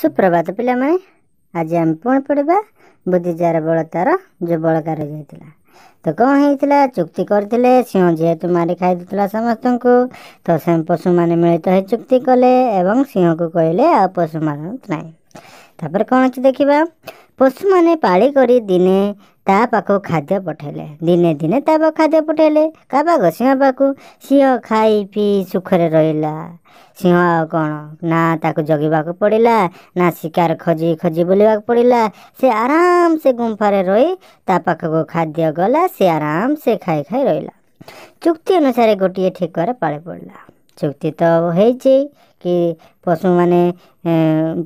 ସୁପ୍ରଭାତ ପିଲାମାନେ ଆଜି ଆମେ ପୁଣି ପଢ଼ିବା ବୁଦ୍ଧିଜାର ବଳତାର ଯେଉଁ ବଳକା ରହିଯାଇଥିଲା ତ କ'ଣ ହେଇଥିଲା ଚୁକ୍ତି କରିଥିଲେ ସିଂହ ଯେହେତୁ ମାରି ଖାଇଦେଉଥିଲା ସମସ୍ତଙ୍କୁ ତ ସେ ପଶୁମାନେ ମିଳିତ ହୋଇ ଚୁକ୍ତି କଲେ ଏବଂ ସିଂହକୁ କହିଲେ ଆଉ ପଶୁମାନଙ୍କୁ ନାହିଁ ତାପରେ କ'ଣ ଅଛି ଦେଖିବା ପଶୁମାନେ ପାଳି କରି ଦିନେ ତା ପାଖକୁ ଖାଦ୍ୟ ପଠାଇଲେ ଦିନେ ଦିନେ ତା ପାଖକୁ ଖାଦ୍ୟ ପଠାଇଲେ କାହା ପାଖ ସିଂହ ପାଖକୁ ସିଂହ ଖାଇ ପିଇ ସୁଖରେ ରହିଲା ସିଂହ ଆଉ କ'ଣ ନା ତାକୁ ଜଗିବାକୁ ପଡ଼ିଲା ନା ଶିକାର ଖୋଜି ଖୋଜି ବୁଲିବାକୁ ପଡ଼ିଲା ସେ ଆରାମସେ ଗୁମ୍ଫାରେ ରହି ତା ପାଖକୁ ଖାଦ୍ୟ ଗଲା ସେ ଆରାମସେ ଖାଇ ଖାଇ ରହିଲା ଚୁକ୍ତି ଅନୁସାରେ ଗୋଟିଏ ଠିକରେ ପାଳି ପଡ଼ିଲା ଚୁକ୍ତି ତ ହେଇଛି କି ପଶୁମାନେ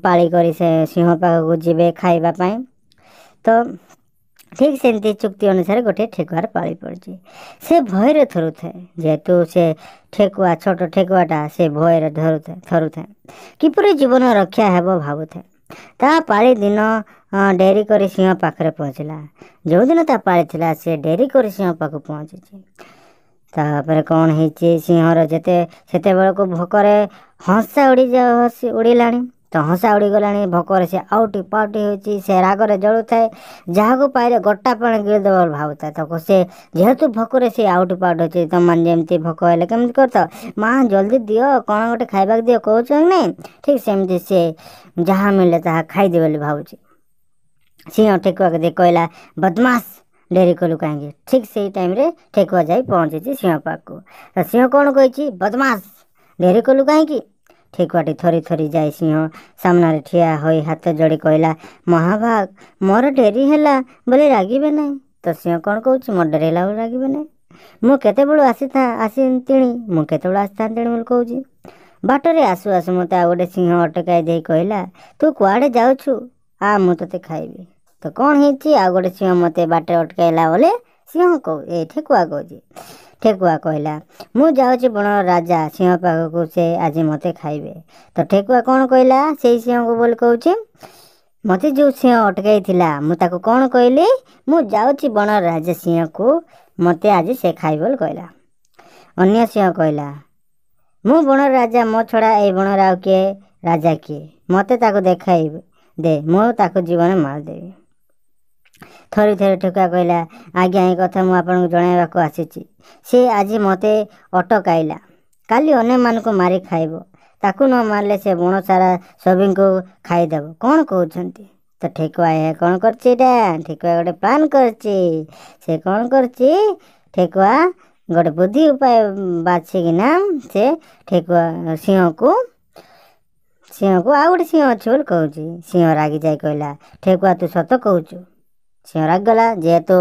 ପାଳି କରି ସେ ସିଂହ ପାଖକୁ ଯିବେ ଖାଇବା ପାଇଁ ତ ଠିକ୍ ସେମିତି ଚୁକ୍ତି ଅନୁସାରେ ଗୋଟିଏ ଠେକୁଆର ପାଳି ପଡ଼ୁଛି ସେ ଭୟରେ ଥରୁଥାଏ ଯେହେତୁ ସେ ଠେକୁଆ ଛୋଟ ଠେକୁଆଟା ସେ ଭୟରେ ଧରୁଥାଏ ଥରୁଥାଏ କିପରି ଜୀବନ ରକ୍ଷା ହେବ ଭାବୁଥାଏ ତା ପାଳି ଦିନ ଡେରି କରି ସିଂହ ପାଖରେ ପହଞ୍ଚିଲା ଯେଉଁଦିନ ତା ପାଳି ଥିଲା ସେ ଡେରି କରି ସିଂହ ପାଖକୁ ପହଞ୍ଚିଛି ତାପରେ କ'ଣ ହେଇଛି ସିଂହର ଯେତେ ସେତେବେଳକୁ ଭୋକରେ ହଂସା ଉଡ଼ିଯା ଉଡ଼ିଲାଣି ତ ହଂସା ଉଡ଼ିଗଲାଣି ଭୋକରେ ସେ ଆଉଟି ପାଉଟି ହେଉଛି ସେ ରାଗରେ ଜଳୁଥାଏ ଯାହାକୁ ପାଇଲେ ଗୋଟା ପାଣି ଗିଳିଦେବ ଭାବୁଥାଏ ତାକୁ ସେ ଯେହେତୁ ଭୋକରେ ସେ ଆଉଟି ପାଉଟି ହେଉଛି ତମମାନେ ଯେମିତି ଭୋକ ହେଲେ କେମିତି କରିଥାଅ ମା ଜଲ୍ଦି ଦିଅ କ'ଣ ଗୋଟେ ଖାଇବାକୁ ଦିଅ କହୁଛ କି ନାହିଁ ଠିକ୍ ସେମିତି ସେ ଯାହା ମିଳିଲେ ତାହା ଖାଇଦେ ବୋଲି ଭାବୁଛି ସିଂହ ଠେକୁଆକୁ ଦେଇ କହିଲା ବଦମାସ ଡେରି କଲୁ କାହିଁକି ଠିକ୍ ସେଇ ଟାଇମ୍ରେ ଠେକୁଆ ଯାଇ ପହଞ୍ଚିଛି ସିଂହ ପାଖକୁ ତ ସିଂହ କ'ଣ କହିଛି ବଦମାସ ଡେରି କଲୁ କାହିଁକି ଠିକୁଆଟି ଥରି ଥରି ଯାଇ ସିଂହ ସାମ୍ନାରେ ଠିଆ ହୋଇ ହାତ ଯୋଡ଼ି କହିଲା ମହାଭାଗ ମୋର ଡେରି ହେଲା ବୋଲି ରାଗିବେ ନାହିଁ ତ ସିଂହ କ'ଣ କହୁଛି ମୋର ଡେରି ହେଲା ବୋଲି ରାଗିବେ ନାହିଁ ମୁଁ କେତେବେଳୁ ଆସିଥା ଆସିତିଣି ମୁଁ କେତେବେଳୁ ଆସିଥାନ୍ତିଣି ବୋଲି କହୁଛି ବାଟରେ ଆସୁ ଆସୁ ମୋତେ ଆଉ ଗୋଟେ ସିଂହ ଅଟକାଇ ଦେଇ କହିଲା ତୁ କୁଆଡ଼େ ଯାଉଛୁ ଆ ମୁଁ ତୋତେ ଖାଇବି ତ କ'ଣ ହେଇଛି ଆଉ ଗୋଟେ ସିଂହ ମୋତେ ବାଟରେ ଅଟକାଇଲା ବୋଲେ ସିଂହ କହୁ ଏଠି କୁହା କହୁଛି ଠେକୁଆ କହିଲା ମୁଁ ଯାଉଛି ବଣର ରାଜା ସିଂହ ପାଖକୁ ସେ ଆଜି ମୋତେ ଖାଇବେ ତ ଠେକୁଆ କ'ଣ କହିଲା ସେଇ ସିଂହକୁ ବୋଲି କହୁଛି ମୋତେ ଯେଉଁ ସିଂହ ଅଟକାଇଥିଲା ମୁଁ ତାକୁ କ'ଣ କହିଲି ମୁଁ ଯାଉଛି ବଣର ରାଜା ସିଂହକୁ ମୋତେ ଆଜି ସେ ଖାଇବ ବୋଲି କହିଲା ଅନ୍ୟ ସିଂହ କହିଲା ମୁଁ ବଣର ରାଜା ମୋ ଛଡ଼ା ଏଇ ବଣରେ ଆଉ କିଏ ରାଜା କିଏ ମୋତେ ତାକୁ ଦେଖାଇବି ଦେ ମୁଁ ତାକୁ ଜୀବନ ମାରିଦେବି ଥରେ ଥରେ ଠକା କହିଲା ଆଜ୍ଞା ଏ କଥା ମୁଁ ଆପଣଙ୍କୁ ଜଣାଇବାକୁ ଆସିଛି ସେ ଆଜି ମୋତେ ଅଟକାଇଲା କାଲି ଅନ୍ୟମାନଙ୍କୁ ମାରି ଖାଇବ ତାକୁ ନ ମାରିଲେ ସେ ବଣ ସାରା ସବିଙ୍କୁ ଖାଇଦେବ କ'ଣ କହୁଛନ୍ତି ତ ଠେକୁଆ ଏହା କ'ଣ କରିଛି ଏଇଟା ଠେକୁଆ ଗୋଟେ ପ୍ଲାନ୍ କରିଛି ସେ କ'ଣ କରିଛି ଠେକୁଆ ଗୋଟେ ବୁଦ୍ଧି ଉପାୟ ବାଛିକିନା ସେ ଠେକୁଆ ସିଂହକୁ ସିଂହକୁ ଆଉ ଗୋଟେ ସିଂହ ଅଛି ବୋଲି କହୁଛି ସିଂହ ରାଗି ଯାଇ କହିଲା ଠେକୁଆ ତୁ ସତ କହୁଛୁ ସିଂହ ରାଗିଗଲା ଯେହେତୁ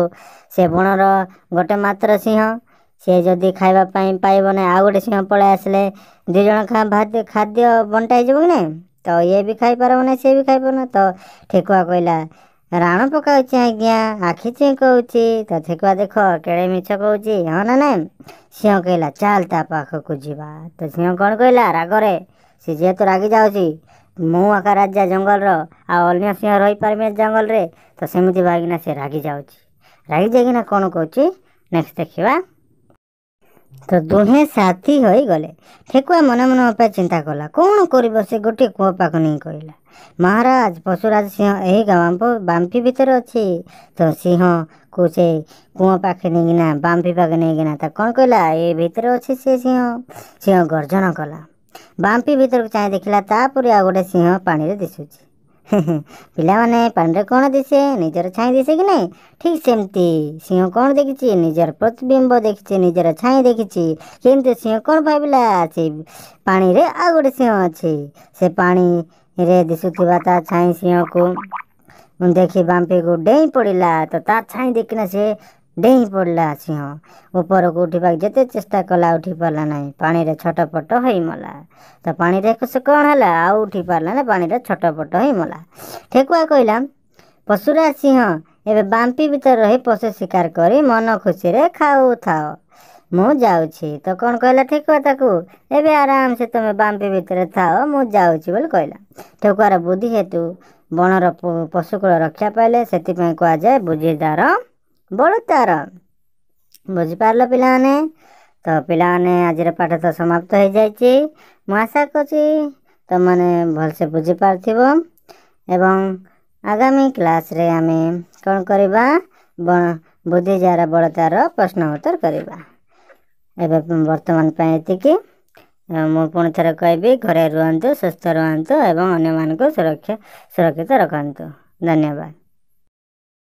ସେ ବଣର ଗୋଟେ ମାତ୍ର ସିଂହ ସେ ଯଦି ଖାଇବା ପାଇଁ ପାଇବ ନାହିଁ ଆଉ ଗୋଟେ ସିଂହ ପଳେଇ ଆସିଲେ ଦୁଇ ଜଣ ଖାଦ୍ୟ ବଣ୍ଟା ହେଇଯିବ କି ନାହିଁ ତ ଇଏ ବି ଖାଇପାରିବ ନାହିଁ ସିଏ ବି ଖାଇପାରିବ ନାହିଁ ତ ଠେକୁଆ କହିଲା ରାଣ ପକାଉଛି ଆଜ୍ଞା ଆଖି ଚିଙ୍କଉଛି ତ ଠେକୁଆ ଦେଖ କେଡ଼େ ମିଛ କହୁଛି ହଁ ନା ନାହିଁ ସିଂହ କହିଲା ଚାଲ ତା ପାଖକୁ ଯିବା ତ ସିଂହ କ'ଣ କହିଲା ରାଗରେ ସେ ଯେହେତୁ ରାଗି ଯାଉଛି ମୁଁ ଆକା ରାଜା ଜଙ୍ଗଲର ଆଉ ଅନ୍ୟ ସିଂହ ରହିପାରିବେ ଜଙ୍ଗଲରେ ତ ସେମିତି ଭାଗିନା ସେ ରାଗି ଯାଉଛି ରାଗି ଯାଇକିନା କ'ଣ କହୁଛି ନେକ୍ସଟ ଦେଖିବା ତ ଦୁହେଁ ସାଥୀ ହୋଇଗଲେ ଠେକୁଆ ମନେ ମନେ ଅପେ ଚିନ୍ତା କଲା କ'ଣ କରିବ ସେ ଗୋଟିଏ କୂଅ ପାଖ ନେଇ କହିଲା ମହାରାଜ ପଶୁରାଜ ସିଂହ ଏହି ଗାଁ ବାମ୍ପି ଭିତରେ ଅଛି ତ ସିଂହକୁ ସେ କୂଅ ପାଖେ ନେଇକିନା ବାମ୍ପି ପାଖେ ନେଇକିନା ତା କ'ଣ କହିଲା ଏ ଭିତରେ ଅଛି ସେ ସିଂହ ସିଂହ ଗର୍ଜନ କଲା ବାମ୍ପି ଭିତରକୁ ଚାହିଁ ଦେଖିଲା ତାପରେ ଆଉ ଗୋଟେ ସିଂହ ପାଣିରେ ଦିଶୁଛି ପିଲାମାନେ ପାଣିରେ କ'ଣ ଦିଶେ ନିଜର ଛାଇଁ ଦିଶେ କି ନାହିଁ ଠିକ୍ ସେମିତି ସିଂହ କ'ଣ ଦେଖିଛି ନିଜର ପ୍ରତିବିମ୍ବ ଦେଖିଛି ନିଜର ଛାଇଁ ଦେଖିଛି କେମିତି ସିଂହ କ'ଣ ଭାବିଲା ସେ ପାଣିରେ ଆଉ ଗୋଟେ ସିଂହ ଅଛି ସେ ପାଣିରେ ଦିଶୁଥିବା ତା ଛାଇଁ ସିଂହକୁ ଦେଖି ବାମ୍ପିକୁ ଡେଇଁ ପଡ଼ିଲା ତ ତା ଛାଇଁ ଦେଖିକିନା ସେ ଡେଇଁ ପଡ଼ିଲା ସିଂହ ଉପରକୁ ଉଠିବାକୁ ଯେତେ ଚେଷ୍ଟା କଲା ଉଠିପାରିଲା ନାହିଁ ପାଣିରେ ଛଟପଟ ହୋଇମଲା ତ ପାଣିରେ ସେ କ'ଣ ହେଲା ଆଉ ଉଠିପାରିଲା ନା ପାଣିରେ ଛଟପଟ ହୋଇମଲା ଠେକୁଆ କହିଲା ପଶୁରା ସିଂହ ଏବେ ବାମ୍ପି ଭିତରେ ରହି ପଶୁ ଶିକାର କରି ମନ ଖୁସିରେ ଖାଉଥାଅ ମୁଁ ଯାଉଛି ତ କ'ଣ କହିଲା ଠେକୁଆ ତାକୁ ଏବେ ଆରାମସେ ତୁମେ ବାମ୍ପି ଭିତରେ ଥାଅ ମୁଁ ଯାଉଛି ବୋଲି କହିଲା ଠେକୁଆର ବୁଦ୍ଧି ହେତୁ ବଣର ପଶୁକୂଳ ରକ୍ଷା ପାଇଲେ ସେଥିପାଇଁ କୁହାଯାଏ ବୁଦ୍ଧିଦାର ବଡ଼ ତାର ବୁଝିପାରିଲ ପିଲାମାନେ ତ ପିଲାମାନେ ଆଜିର ପାଠ ତ ସମାପ୍ତ ହୋଇଯାଇଛି ମୁଁ ଆଶା କରୁଛି ତୁମମାନେ ଭଲସେ ବୁଝିପାରୁଥିବ ଏବଂ ଆଗାମୀ କ୍ଲାସ୍ରେ ଆମେ କ'ଣ କରିବା ବୁଦ୍ଧିଜାର ଯାହାର ବଡ଼ ତାର ପ୍ରଶ୍ନ ଉତ୍ତର କରିବା ଏବେ ବର୍ତ୍ତମାନ ପାଇଁ ଏତିକି ମୁଁ ପୁଣି ଥରେ କହିବି ଘରେ ରୁହନ୍ତୁ ସୁସ୍ଥ ରୁହନ୍ତୁ ଏବଂ ଅନ୍ୟମାନଙ୍କୁ ସୁରକ୍ଷା ସୁରକ୍ଷିତ ରଖନ୍ତୁ ଧନ୍ୟବାଦ